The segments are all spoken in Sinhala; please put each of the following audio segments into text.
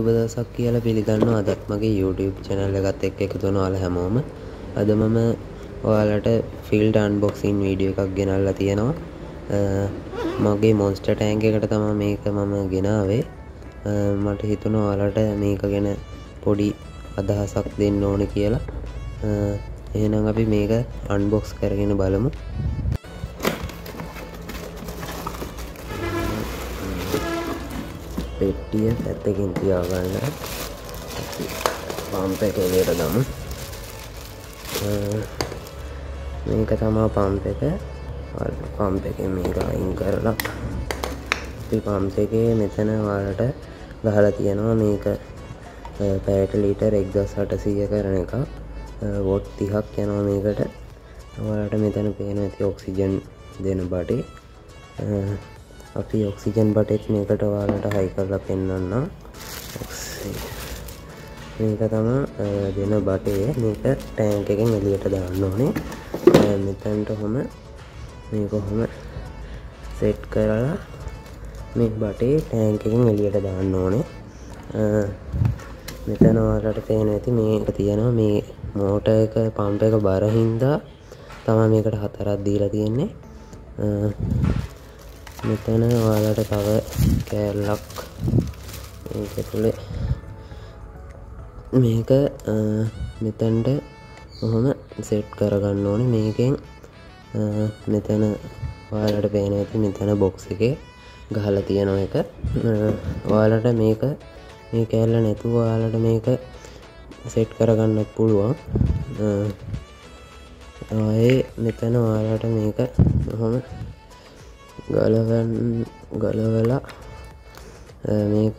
සුබදසක් කියලා පිළිගන්න අදත් මගේ YouTube චැනල් එකත් එක් එකතු වුණ ඔයාලා හැමෝම. අද මම ඔයාලට ෆිල්ඩ් අන්බොක්සින් වීඩියෝ එකක් ගෙනල්ලා තියෙනවා. මගේ මොන්ස්ටර් ටෑන්ක් එකට තමයි මේක මම ගෙනාවේ. මට හිතුණා ඔයාලට මේක ගැන පොඩි අදහසක් දෙන්න ඕන කියලා. එහෙනම් අපි මේක අන්බොක්ස් කරගෙන බලමු. පෙට්ටිය පැත්තකින් තියාගන්න. පම්ප එක එලියට දමු මේක තමා පම්ප එක. පම්ප එක මේක අයින් කරලා පම්ප එකේ මෙතන වාලට ගහලා තියෙනවා මේක පැයට ලීටර් එක්දස් අටසීය කරන එක වොට් තිහක් යනවා මේකට. ඔයාලට මෙතන පේන ඇති ඔක්සිජන් දෙන බටේ. අපි ඔක්සිජන් බටෙත් මේකට වාලට හයි කරලා පෙන්වන්න මේක තම දෙන බටේ. මේක ටෑන්ක එකෙන් එලියට දාන්න ඕනේ. මෙතැන්ට හොම මේ කොහොම සෙට් කරලා මේ බටේ ටෑන්ක එකෙන් එලියට දාන්න ඕනේ. මෙතන වාලට පේන ඇති මේක තියෙනවා. මේ මෝට එක පම්ප එක බරහින්දා තමා මේකට හතරත් දීලා තියෙන්නේ. මෙතන ඔයාලට තව කෑල්ලක් මේක තුළේ. මේක මෙතැන්ට ඔහොම සෙට් කරගන්න ඕන. මේකෙන් මෙතැන ඔයාලට පේන ඇති මෙතැන බොක්ස එක ගහල තියෙනව එක. ඔයාලට මේක මේ කෑල්ල නැතු ඔයාලට මේක සෙට් කරගන්නත් පුළුවන්. ඒ මෙතැන ඔයාලට මේක හොම ගලවන් ගලවලා මේක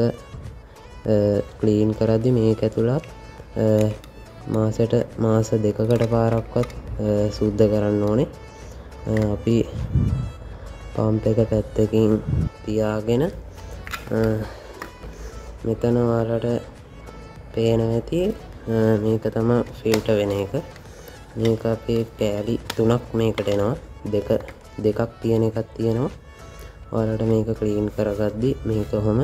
කලීන් කරදදි මේක ඇතුළත් මාසට මාස දෙකකට පාරක්වත් සුද්ධ කරන්න ඕනේ. අපි පම්ප එක පැත්තකින් තියාගෙන මෙතන වාලට පේන ඇති මේක තම ෆිල්ට වෙන එක. මේක අපේ පෑලි තුනක් මේකට එනවා. දෙක දෙකක් තියෙන එකක් තියෙනවා. ඔයාලට මේක ක්ලීන් කරගද්දි මේක හොම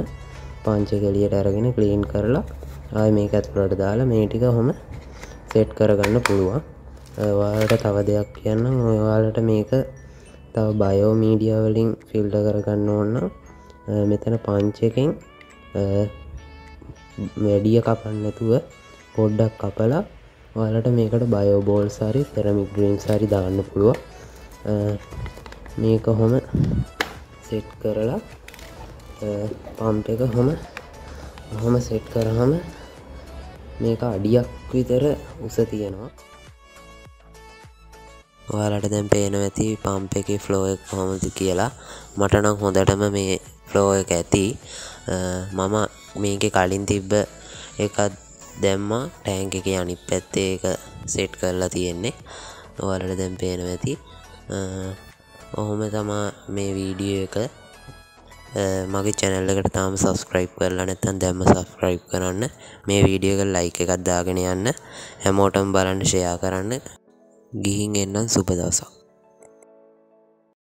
පංච කෙලියට අරගෙන ක්ලීන් කරලා ආය මේක ඇතුළට දාලා මේ ටික හොම සෙට් කරගන්න පුළුවන්. ඔයාලට තව දෙයක් කියන්න ඔයාලට මේක තව බයෝ මීඩිය වලින් ෆිල්ඩ කරගන්න ඕන්න මෙතන පංචකෙන් වැඩිය කපන්නතුව පොඩ්ඩක් කපලා ඔයාලට මේකට බයෝ බෝල් සරි තෙරමික් ග්‍රීම් සරි දාන්න පුළුව මේක හොම සෙට් කරලා පම්ප එක හොම හොම සෙට් කරහම මේක අඩියක් විතර උස තියෙනවා. ඔයාලට දැන් පේන ඇති පම්ප එක ෆ්ලෝ එක කොහොමද කියලා. මට නම් හොඳටම මේ ෆ්ලෝ එක ඇති. මම මේක කලින් තිබ්බ එකත් දැම්ම. ටෑන්ක එක අනිත් පැත්තේ එක සෙට් කරලා තියෙන්නේ. ඔයාලට දැන් පේන ඇති. ඔහොම තමා මේ වීඩියෝ එක මගේ චැනල්ල එකට තාම සස්ක්‍රයිප් කරලා නැත්තන් දැම්ම සස්ක්‍රයිප් කරන්න. මේ වීඩියක ලයික එකත් දාගෙන යන්න. හැමෝටම් බලන්න ෂයා කරන්න. ගිහින් එන්නම් සුපදවසක්